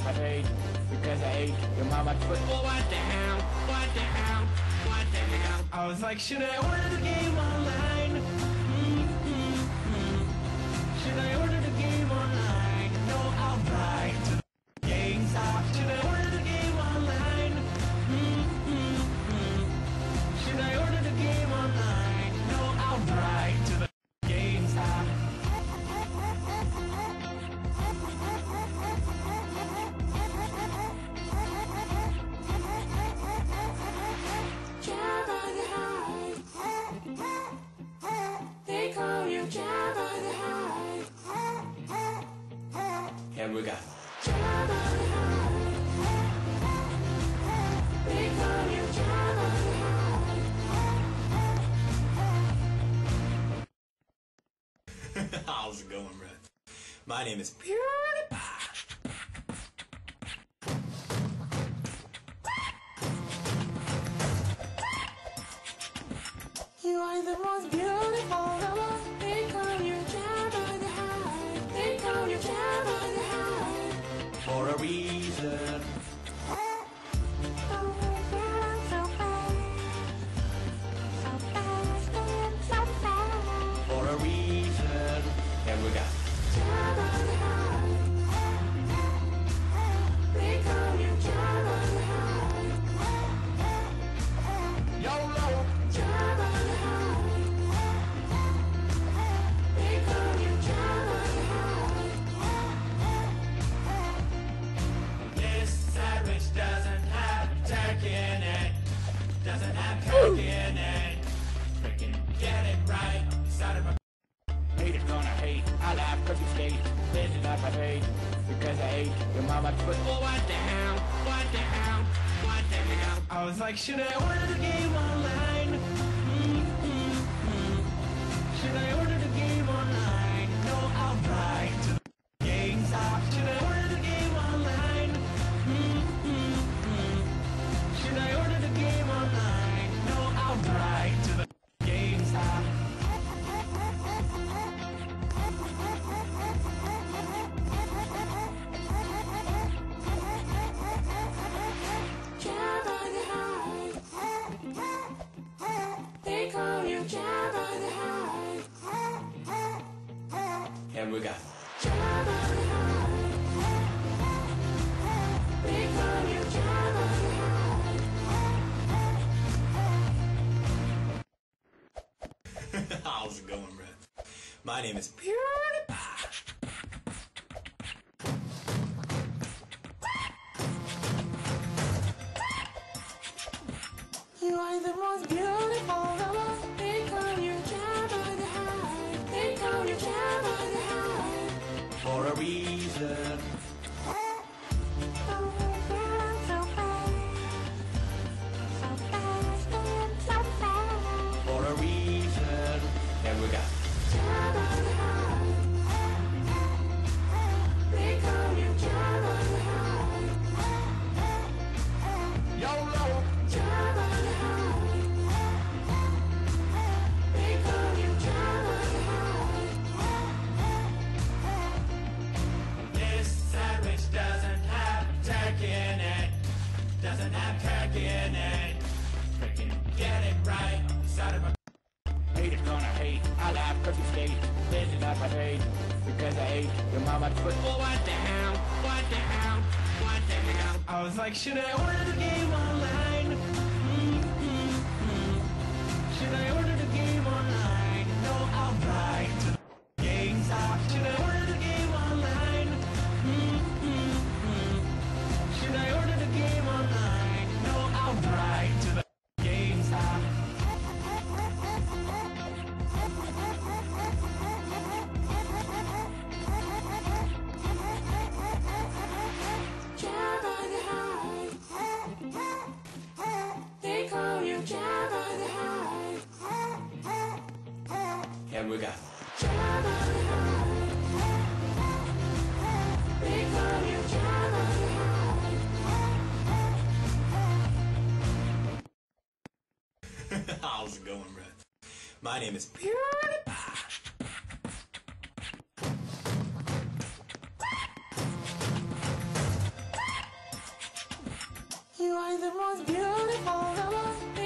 This is hate. Because I hate your mama's foot. Well, what the hell? What the hell? What the hell? I was like, should I order the game online? How's it going, Brett? My name is PewDiePie. You are the most beautiful of all. They call you Jabba the Hutt. They call you Jabba the Hutt. for a reason. Of a haters gonna hate. I laugh cause my hate. Because I hate your foot. Well, oh, what the hell? What the hell? What the hell? I was like, should I order the game online? My name is PewDiePie. You are the most beautiful Because I hate your foot. Well, oh, what the hell? What the hell? What the hell? I was like, should I order the game online? And we got. How's it going, Brett? My name is PewDiePie. You are the most beautiful of